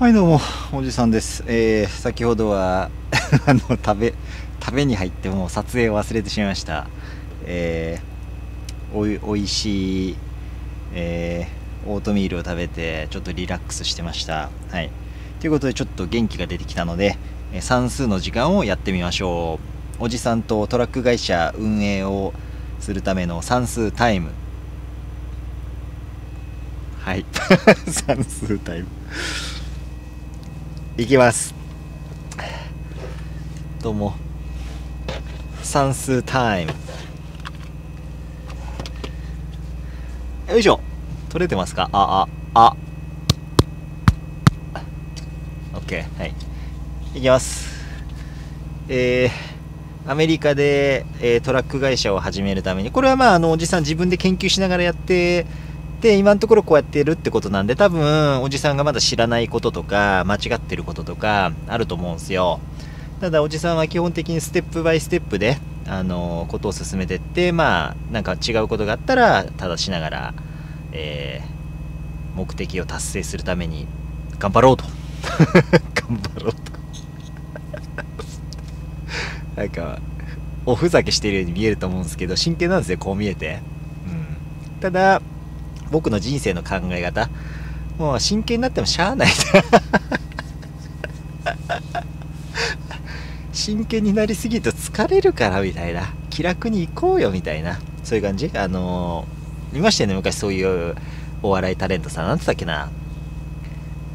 はいどうもおじさんです、えー先ほどは あの食べ食べに入ってもう撮影を忘れてしまいました。えーおいしい、えーオートミールを食べてちょっとリラックスしてました。はい。ということでちょっと元気が出てきたので算数の時間をやってみましょう。おじさんとトラック会社運営をするための算数タイム。はい。算数タイム。いきます。どうも。算数タイム。よいしょ。取れてますか？あああ。OK はい。いきます。えー、アメリカで、えートラック会社を始めるために。これはまああのおじさん自分で研究しながらやってで今のところこうやってるってことなんで多分おじさんがまだ知らないこととか間違ってることとかあると思うんすよ。ただおじさんは基本的にステップバイステップであのことを進めてってまあなんか違うことがあったら正しながら、えー目的を達成するために頑張ろうと。頑張ろうと。なんかおふざけしてるように見えると思うんですけど真剣なんですよこう見えて、うん、ただ僕の人生の考え方。もう真剣になってもしゃあない 真剣になりすぎると疲れるからみたいな。気楽に行こうよみたいな。そういう感じ？あのー、いましたよね昔そういうお笑いタレントさん。なんつったっけな。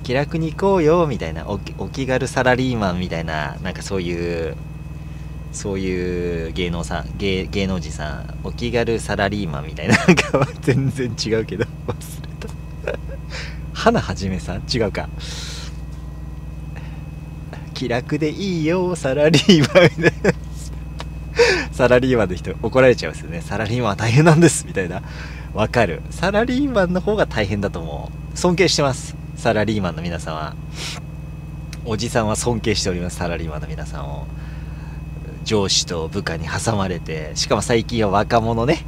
気楽に行こうよみたいな。おお気軽サラリーマンみたいな。なんかそういうそういう芸能さん芸芸能人さんお気軽サラリーマンみたいななんか全然違うけど 忘れた。花はじめさん？違うか。気楽でいいよサラリーマンみたいな。サラリーマンの人怒られちゃうんですよね。サラリーマンは大変なんですみたいな。わかる。サラリーマンの方が大変だと思う。尊敬してます。サラリーマンの皆さんはおじさんは尊敬しておりますサラリーマンの皆さんを。上司と部下に挟まれてしかも最近は若者ね。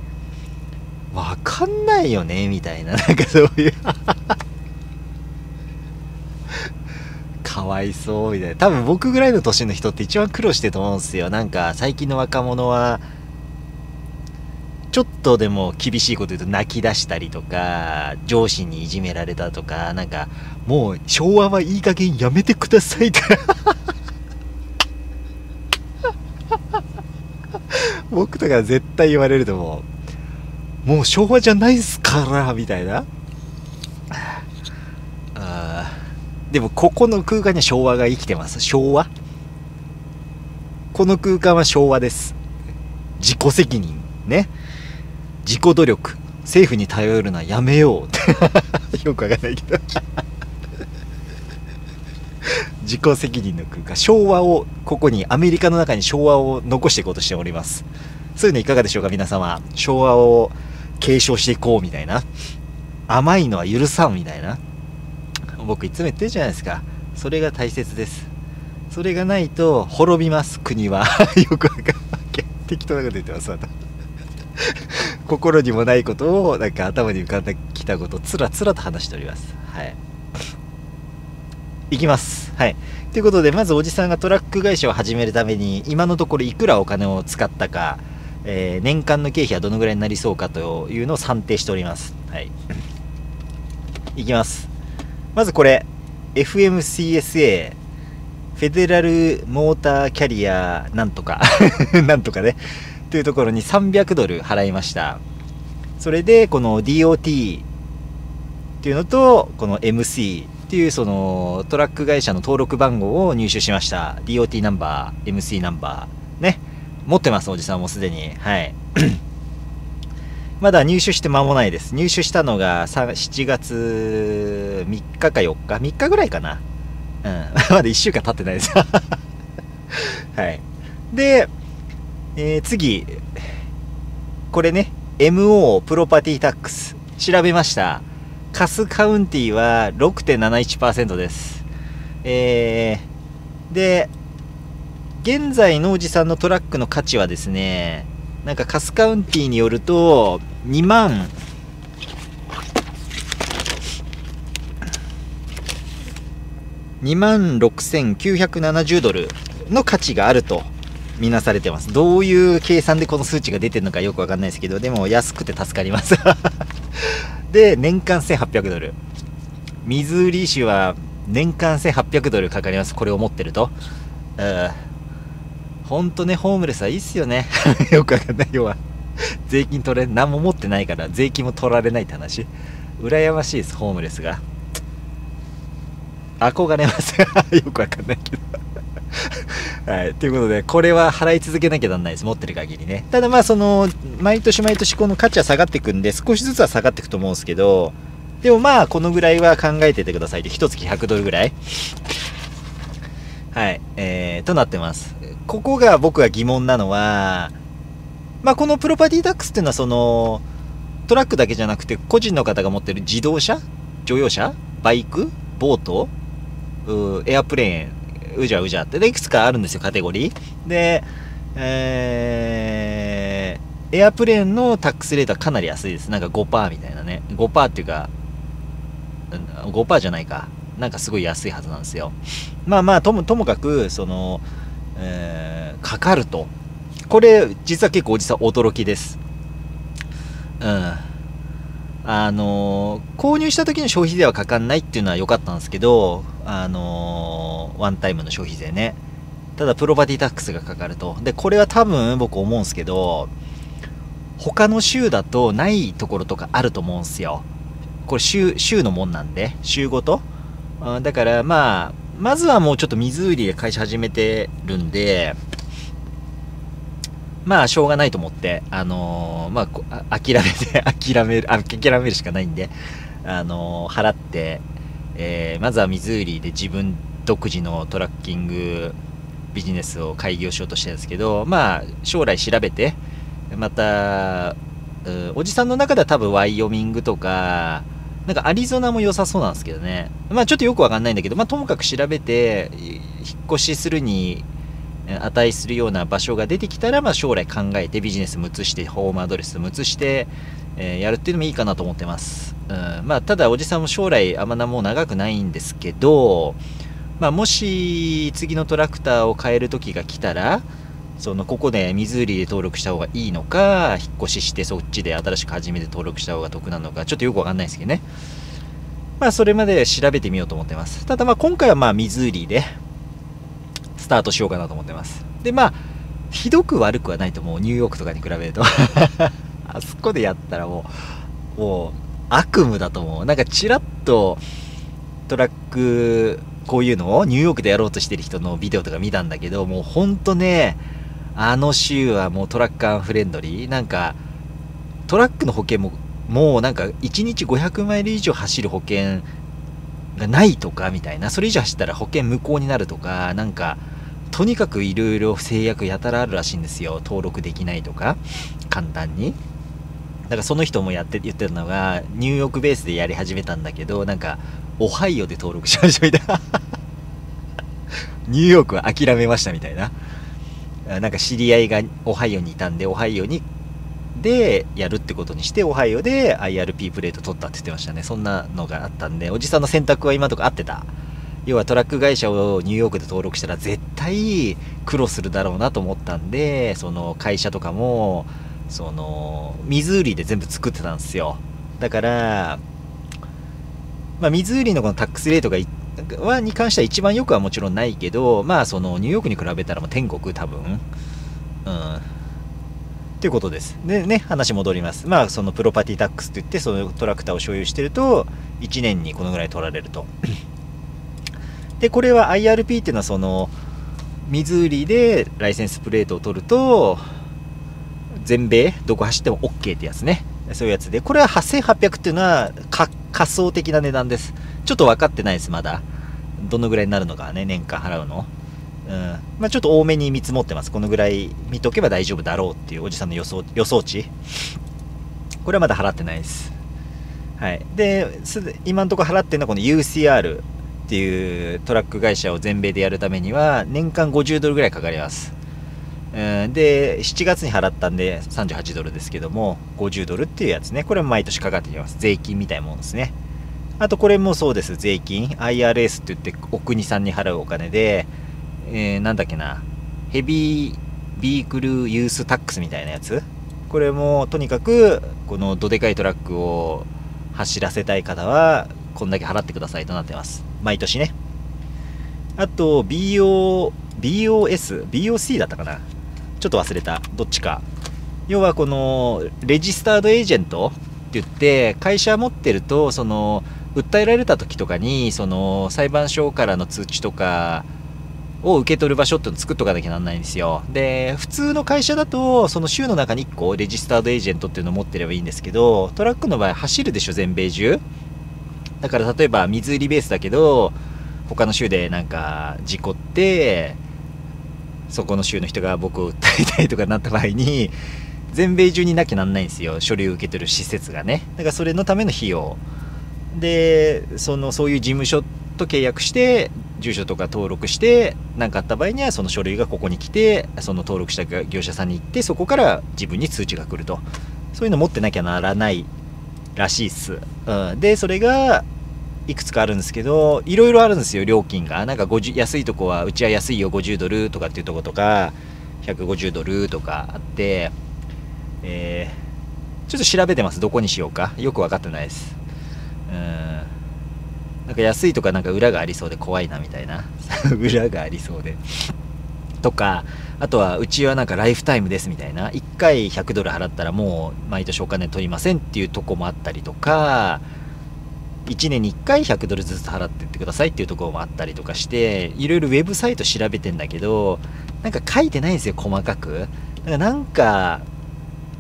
わかんないよねみたいな。なんかそういう。かわいそうみたいな。多分僕ぐらいの年の人って一番苦労してると思うんですよ。なんか最近の若者はちょっとでも厳しいこと言うと泣き出したりとか上司にいじめられたとかなんかもう昭和はいい加減やめてくださいとか僕とか絶対言われると思う。もう昭和じゃないっすからみたいな。あー。でもここの空間には昭和が生きてます。昭和。この空間は昭和です。自己責任。ね。自己努力。政府に頼るのはやめよう。っ てよくわかんないけど。自己責任の空間昭和をここにアメリカの中に昭和を残していこうとしております。そういうのいかがでしょうか皆様。昭和を継承していこうみたいな。甘いのは許さんみたいな。僕いつも言ってるじゃないですか。それが大切です。それがないと滅びます国は。よくわかんない。適当なこと言ってますまた。心にもないことをなんか頭に浮かんできたことをつらつらと話しております。はい。いきます。はい。ということでまずおじさんがトラック会社を始めるために今のところいくらお金を使ったか、えー年間の経費はどのぐらいになりそうかというのを算定しております。はい。いきます。まずこれ FMCSA フェデラルモーターキャリアなんとか なんとかねというところに300ドル払いました。それでこの DOT っていうのとこの MC っていうそのトラック会社の登録番号を入手しました。DOT ナンバー MC ナンバーね。持ってますおじさんもすでに。はい。まだ入手して間もないです。入手したのが7月3日か4日？3日ぐらいかな。うん。まだ1週間経ってないです。はい。でえー次、これね、MO プロパティタックス、調べました。カスカウンティは6.71%です。えー、で、現在のおじさんのトラックの価値はですね、なんかカスカウンティによると、2万、2万6970ドルの価値があるとみなされてますどういう計算でこの数値が出てるのかよくわかんないですけどでも安くて助かりますで年間1800ドル。ミズーリ州は年間1800ドルかかります。これを持ってると。うんほんとねホームレスはいいっすよね。よくわかんない。要は税金取れ何も持ってないから税金も取られないって話。羨ましいですホームレスが。憧れます よくわかんないけどはい、ということで、これは払い続けなきゃなんないです、持ってる限りね。ただまあ、その、毎年毎年この価値は下がっていくんで、少しずつは下がっていくと思うんですけど、でもまあ、このぐらいは考えててくださいで、1月100ドルぐらい。はい、えー、となってます。ここが僕が疑問なのは、まあ、このプロパティタックスっていうのは、その、トラックだけじゃなくて、個人の方が持ってる自動車？乗用車？バイク？ボート？エアプレーン？うじゃうじゃって、で、いくつかあるんですよ、カテゴリー。で、えー、エアプレーンのタックスレートはかなり安いです。なんか5%みたいなね。5%っていうか、5%じゃないか。なんかすごい安いはずなんですよ。まあまあ、ともともかく、その、えー、かかると。これ、実は結構おじさん驚きです。うん。あのー、購入した時の消費税はかかんないっていうのは良かったんですけど、あのー、ワンタイムの消費税ね。ただ、プロパティタックスがかかると。で、これは多分僕思うんですけど、他の州だとないところとかあると思うんすよ。これ州、州のもんなんで、州ごと。だから、まあ、まずはもうちょっとミズーリで会社始めてるんで、まあ、しょうがないと思って、あのー、まあ、諦めて、諦める、諦めるしかないんで、あのー、払って、えー、まずはミズーリで自分独自のトラッキングビジネスを開業しようとしてるんですけど、まあ、将来調べて、また、おじさんの中では多分ワイオミングとか、なんかアリゾナも良さそうなんですけどね。まあちょっとよくわかんないんだけど、まあともかく調べて、引っ越しするに値するような場所が出てきたら、まあ、将来考えてビジネスも移してホームアドレスも移して、えー、やるっていうのもいいかなと思ってます、うん。まあ、ただおじさんも将来あまなもう長くないんですけど、まあ、もし次のトラクターを変える時が来たらそのここで水売りで登録した方がいいのか引っ越ししてそっちで新しく始めて登録した方が得なのかちょっとよくわかんないですけどね。まあそれまで調べてみようと思ってます。ただまあ今回はまあ水売りでスタートしようかなと思ってます。で、まあ、ひどく悪くはないと思う。ニューヨークとかに比べると。あそこでやったらもう、もう、悪夢だと思う。なんかちらっとトラック、こういうのをニューヨークでやろうとしてる人のビデオとか見たんだけど、もうほんとね、あの州はもうトラッカーフレンドリー。なんか、トラックの保険も、もうなんか1日500マイル以上走る保険がないとかみたいな、それ以上走ったら保険無効になるとか、なんか、とにかくいろいろ制約やたらあるらしいんですよ。登録できないとか簡単に。だからその人もやって言ってたのがニューヨークベースでやり始めたんだけどなんかオハイオで登録しましたみたいな。ニューヨークは諦めましたみたいな。なんか知り合いがオハイオにいたんでオハイオにでやるってことにしてオハイオで IRP プレート取ったって言ってましたね。そんなのがあったんでおじさんの選択は今とか合ってた。要はトラック会社をニューヨークで登録したら絶対苦労するだろうなと思ったんでその会社とかもその水売りで全部作ってたんですよだからまあ、水売りのこのタックスレートがはに関しては一番よくはもちろんないけどまあそのニューヨークに比べたらもう天国多分うんということです。でね、話戻ります。まあ、そのプロパティタックスって言って、そのトラクターを所有してると、1年にこのぐらい取られると。で、これは IRP っていうのはその、水売りでライセンスプレートを取ると、全米どこ走っても OK ってやつね。そういうやつで、これは8800っていうのは仮想的な値段です。ちょっと分かってないです、まだ。どのぐらいになるのかね、年間払うの。うん。まあ、ちょっと多めに見積もってます。このぐらい見とけば大丈夫だろうっていうおじさんの予想、予想値。これはまだ払ってないです。はい。で、今のところ払ってるのはこの UCR。っていうトラック会社を全米でやるためには年間50ドルぐらいかかります。で、7月に払ったんで38ドルですけども、50ドルっていうやつね、これも毎年かかってきます。税金みたいなもんですね。あとこれもそうです税金 IRS って言ってお国さんに払うお金で、えー、なんだっけなヘビービークルユースタックスみたいなやつこれもとにかくこのどでかいトラックを走らせたい方はこんだけ払ってくださいとなってます。毎年ね。あと BO BOS BOC だったかな。ちょっと忘れた。どっちか。要はこのレジスタードエージェントって言って会社持ってるとその訴えられた時とかにその裁判所からの通知とかを受け取る場所っていうのを作っとかなきゃなんないんですよ。で普通の会社だとその州の中に1個レジスタードエージェントっていうのを持ってればいいんですけどトラックの場合走るでしょ全米中。だから例えば水売りベースだけど他の州でなんか事故ってそこの州の人が僕を訴えたいとかなった場合に全米中になきゃなんないんですよ。書類を受け取る施設がね。だからそれのための費用。でそのそういう事務所と契約して住所とか登録して何かあった場合にはその書類がここに来てその登録した業者さんに行ってそこから自分に通知が来ると。そういうの持ってなきゃならないらしいっす、うん、でそれがいくつかあるんですけどいろいろあるんですよ料金が。なんか50安いとこはうちは安いよ50ドルとかっていうとことか150ドルとかあってえー、ちょっと調べてます。どこにしようか。よく分かってないです。うん。なんか安いとかなんか裏がありそうで怖いなみたいな。裏がありそうで。とかあとはうちはなんかライフタイムですみたいな。1回100ドル払ったらもう毎年お金取りませんっていうとこもあったりとか1年に1回100ドルずつ払ってってくださいっていうところもあったりとかしていろいろウェブサイト調べてんだけどなんか書いてないんですよ細かく。なんか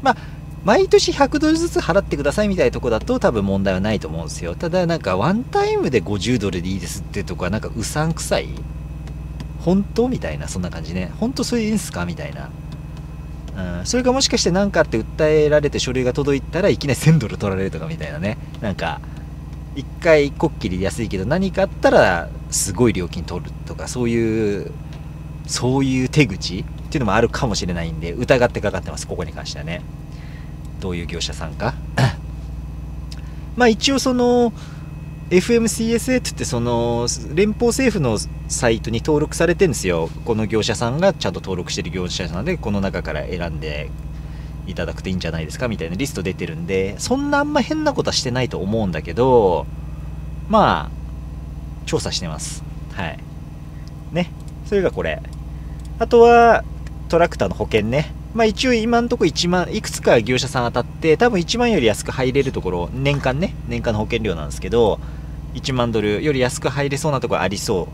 まあ毎年100ドルずつ払ってくださいみたいなとこだと多分問題はないと思うんですよ。ただなんかワンタイムで50ドルでいいですっていうとこはなんかうさんくさい本当みたいなそんな感じね。本当それいいんすか？みたいな。うん、それがもしかして何かって訴えられて書類が届いたらいきなり1000ドル取られるとかみたいなね。なんか1回こっきり安いけど何かあったらすごい料金取るとかそういうそういう手口っていうのもあるかもしれないんで疑ってかかってますここに関してはね。どういう業者さんか。まあ一応その FMCSA って言ってその連邦政府のサイトに登録されてるんですよ。この業者さんがちゃんと登録してる業者さんでこの中から選んでいただくといいんじゃないですかみたいなリスト出てるんでそんなあんま変なことはしてないと思うんだけどまあ調査してます。はい。ね。それがこれ。あとはトラクターの保険ね。まあ一応今んとこ1万、いくつか業者さん当たって、多分1万より安く入れるところ、年間ね、年間の保険料なんですけど、1万ドルより安く入れそうなところありそ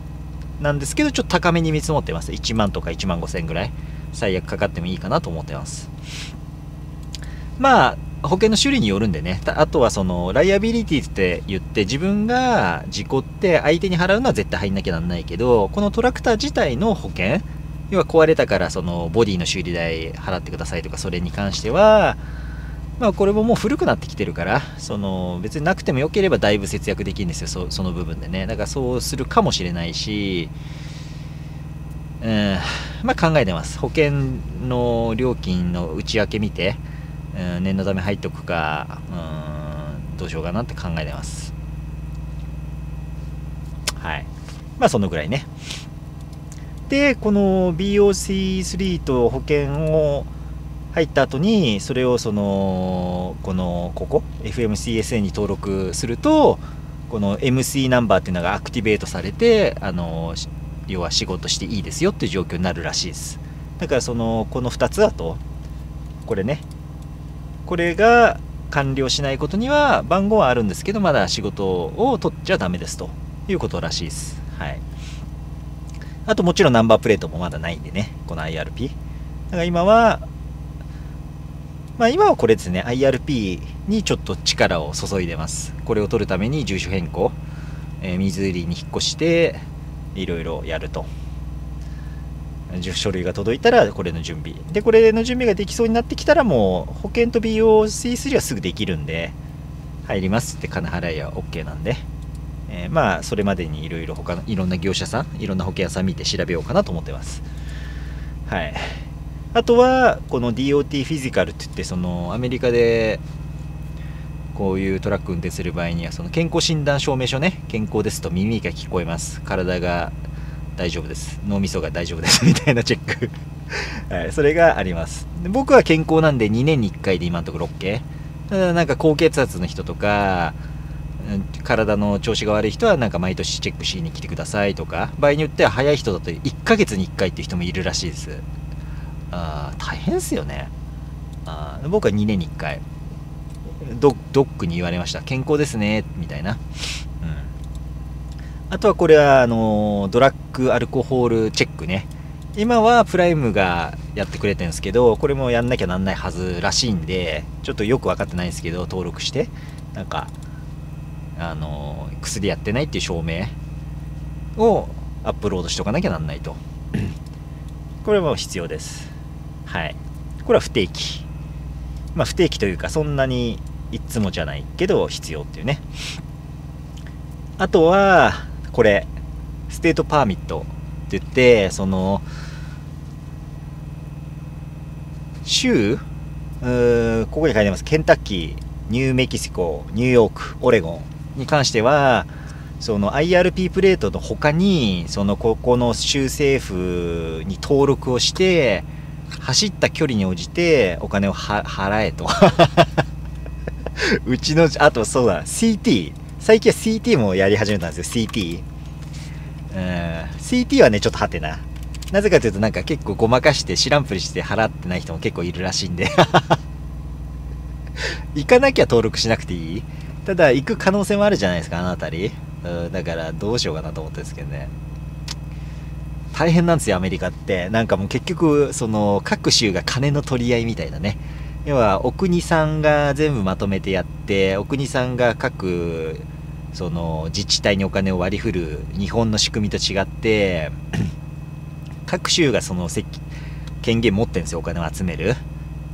うなんですけど、ちょっと高めに見積もってます。1万とか1万5千ぐらい、最悪かかってもいいかなと思ってます。まあ、保険の種類によるんでね、あとはその、ライアビリティって言って、自分が事故って相手に払うのは絶対入んなきゃなんないけど、このトラクター自体の保険、要は壊れたからそのボディの修理代払ってくださいとかそれに関してはまあこれももう古くなってきてるからその別になくてもよければだいぶ節約できるんですよそその部分でね。だからそうするかもしれないしうんまあ考えてます。保険の料金の内訳見て、うん、念のため入っておくかうんどうしようかなって考えてます。はい。まあそのぐらいね。でこの BOC3 と保険を入った後にそれをそのこのここ FMCSA に登録するとこの MC ナンバーっていうのがアクティベートされてあの要は仕事していいですよっていう状況になるらしいです。だからそのこの2つだとこれねこれが完了しないことには番号はあるんですけどまだ仕事を取っちゃダメですということらしいです。はい。あともちろんナンバープレートもまだないんでね、この IRP。だから今は、まあ今はこれですね、IRP にちょっと力を注いでます。これを取るために住所変更、えー、水売りに引っ越して、いろいろやると。書類が届いたらこれの準備。で、これの準備ができそうになってきたらもう保険と BOC3 はすぐできるんで、入りますって金払いは OK なんで。えー、まあそれまでにいろいろ他のいろんな業者さんいろんな保険屋さん見て調べようかなと思ってますはいあとはこの DOT フィジカルって言ってそのアメリカでこういうトラック運転する場合にはその健康診断証明書ね健康ですと耳が聞こえます。体が大丈夫です。脳みそが大丈夫ですみたいなチェック。はい、それがあります。で僕は健康なんで2年に1回で今のところ OK ただなんか高血圧の人とか体の調子が悪い人はなんか毎年チェックしに来てくださいとか場合によっては早い人だと1ヶ月に1回っていう人もいるらしいです。あ大変っすよね。あ僕は2年に1回ドドックに言われました。健康ですねみたいな、うん、あとはこれはあのドラッグアルコホールチェックね。今はプライムがやってくれてるんですけどこれもやんなきゃなんないはずらしいんでちょっとよく分かってないんですけど登録してなんかあの薬やってないっていう証明をアップロードしとかなきゃなんないと。これも必要ですはい。これは不定期。まあ不定期というかそんなにいつもじゃないけど必要っていうね。あとはこれ state permit って言ってその州ここに書いてます。ケンタッキーニューメキシコニューヨークオレゴンに関してはその IRP プレートの他にそのここの州政府に登録をして走った距離に応じてお金を払えと。うちのあとそうだ。CT 最近は CT もやり始めたんですよ CT うん。CT はねちょっとはてな。なぜかというとなんか結構ごまかして知らんぷりして払ってない人も結構いるらしいんで。行かなきゃ登録しなくていい？ただ行く可能性もあるじゃないですかあの辺り。うだからどうしようかなと思ってるんですけどね。大変なんですよアメリカって。なんかもう結局その各州が金の取り合いみたいなね。要はお国さんが全部まとめてやってお国さんが各その自治体にお金を割り振る日本の仕組みと違って 各州がその権限持ってるんですよお金を集める。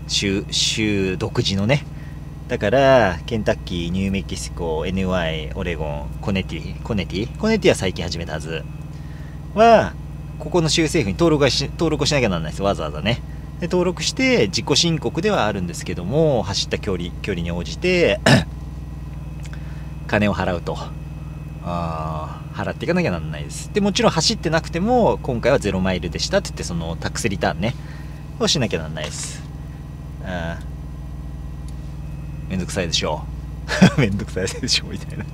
州州独自のね。だからケンタッキーニューメキシコ NY オレゴンコネティコネティ？コネティは最近始めたはず。はここの州政府に登録し登録しなきゃならないです。わざわざね。で登録して自己申告ではあるんですけども走った距離距離に応じて 金を払うと。あ払っていかなきゃならないです。でもちろん走ってなくても今回は0マイルでしたって言ってそのタックスリターンね。をしなきゃならないです。あめんどくさいでしょめんどくさいでしょう みたいな。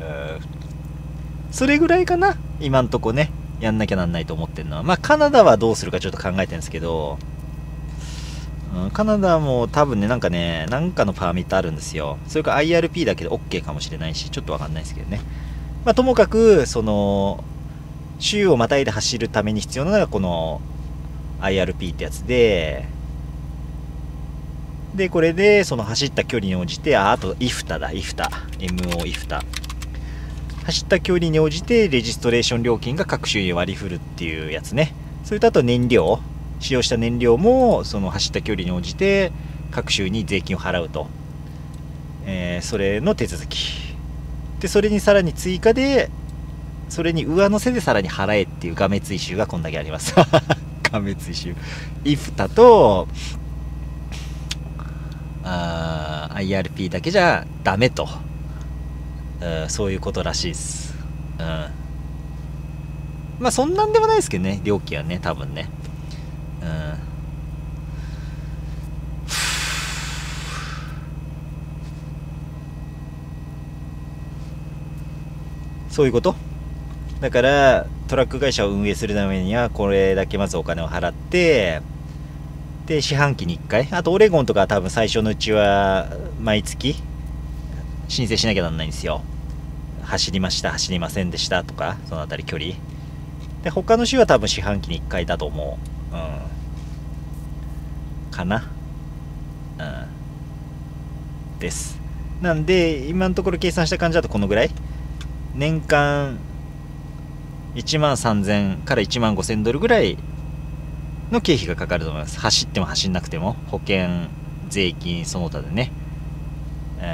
それぐらいかな？今んとこね。やんなきゃなんないと思ってるのは。まあカナダはどうするかちょっと考えてるんですけど、うん、カナダも多分ねなんかねなんかのパーミットあるんですよ。それか IRP だけで OK かもしれないしちょっとわかんないですけどね。まあともかくその州をまたいで走るために必要なのがこの IRP ってやつででこれでその走った距離に応じてああと IFTA だ IFTA MO IFTA 走った距離に応じてレジストレーション料金が各種に割り振るっていうやつね。それとあと燃料。使用した燃料もその走った距離に応じて各州に税金を払うと、えー、それの手続き。でそれにさらに追加でそれに上乗せでさらに払えっていう画面追収がこんだけあります。画面追収。if だとあ IRP だけじゃダメと。うん、そういうことらしいです。うん。まあそんなんでもないですけどね、料金はね、多分ね。うん。そういうこと？だからトラック会社を運営するためにはこれだけまずお金を払ってで四半期に1回？あとオレゴンとかは多分最初のうちは毎月申請しなきゃなんないんですよ。走りました走りませんでしたとかその辺り距離。で他の州は多分四半期に1回だと思う。うん。かな。うん。です。なんで今のところ計算した感じだとこのぐらい？年間1万3000から1万5000ドルぐらいの経費がかかると思います。走っても走んなくても。保険税金その他でね。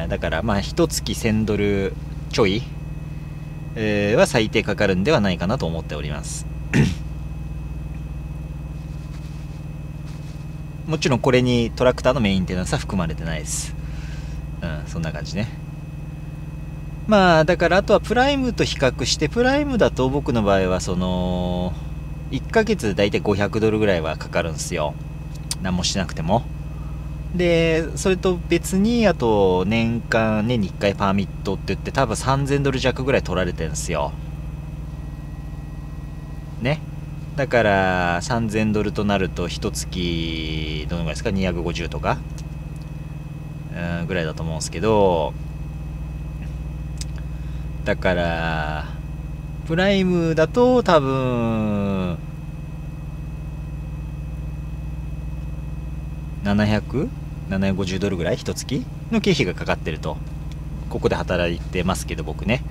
だからまあ一月1000ドルちょい、えー、は最低かかるんではないかなと思っております。もちろんこれにトラクターのメインテナンスは含まれてないです。うんそんな感じね。まあだからあとはプライムと比較してプライムだと僕の場合はその1ヶ月で大体500ドルぐらいはかかるんですよ。何もしなくても。でそれと別にあと年間年に1回パーミットって言って多分3000ドル弱ぐらい取られてるんですよ。ね。だから3000ドルとなると1月どのぐらいですか？250とか？うんぐらいだと思うんですけど。だからプライムだと多分750ドルぐらい一月？の経費がかかってると。ここで働いてますけど僕ね、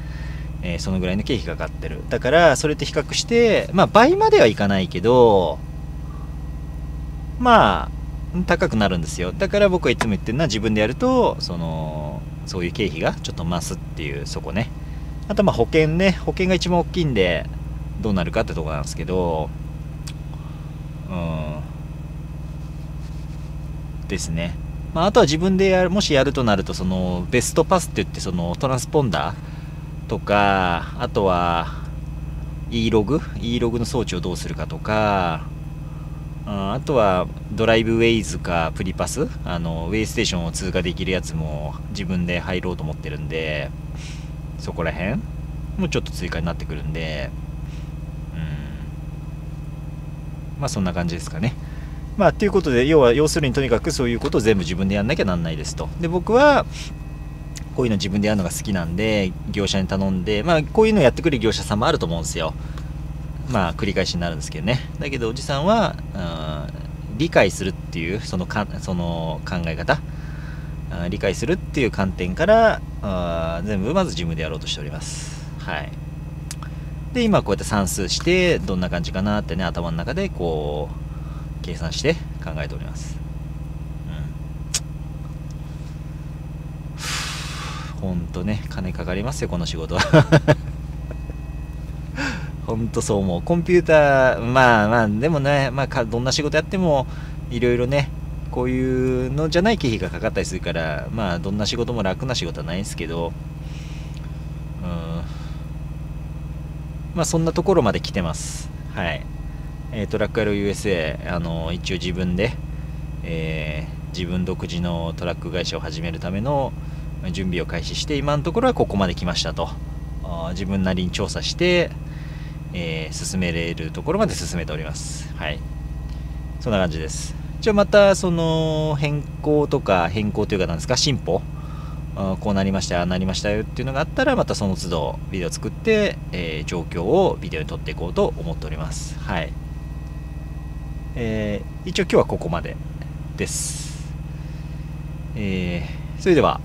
えー、そのぐらいの経費がかかってる。だからそれと比較してまあ倍まではいかないけどまあ高くなるんですよ。だから僕はいつも言ってるのは自分でやるとそのそういう経費がちょっと増すっていうそこね。あとまあ保険ね。保険が一番大きいんでどうなるかってとこなんですけど。うん。ですね、まあ、あとは自分でやるもしやるとなるとそのベストパスって言ってそのトランスポンダーとかあとは e ログ？E ログの装置をどうするかとかあとはドライブウェイズかプリパス？あのウェイステーションを通過できるやつも自分で入ろうと思ってるんでそこら辺もちょっと追加になってくるんでうん。まあそんな感じですかね。まあということで要は要するにとにかくそういうことを全部自分でやんなきゃなんないですと。で僕はこういうの自分でやるのが好きなんで業者に頼んでまあこういうのやってくる業者さんもあると思うんですよ。まあ繰り返しになるんですけどね。だけどおじさんは、うん、理解するっていうそのかその考え方。理解するっていう観点からあ全部まず自分でやろうとしております。はい。で今こうやって算数してどんな感じかなってね頭の中でこう計算して考えております。うん。ほんとね金かかりますよこの仕事。はほんとそう思う。コンピューターまあまあでもね、まあ、どんな仕事やってもいろいろねこういうのじゃない経費がかかったりするからまあどんな仕事も楽な仕事はないんですけどうん。まあそんなところまで来てます。はい、えー、トラック RUSA あの一応自分で、えー、自分独自のトラック会社を始めるための準備を開始して今のところはここまで来ましたと。自分なりに調査して、えー、進めれるところまで進めております。はい。そんな感じです。じゃあまたその変更とか変更というかなんですか進歩。こうなりましたああなりましたよっていうのがあったらまたその都度ビデオ作って、えー、状況をビデオに撮っていこうと思っております。はい、えー、一応今日はここまでです。えー、それでは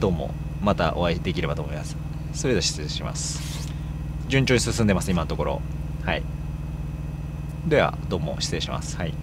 どうもまたお会いできればと思います。それでは失礼します。順調に進んでます今のところ。はい。ではどうも失礼します。はい。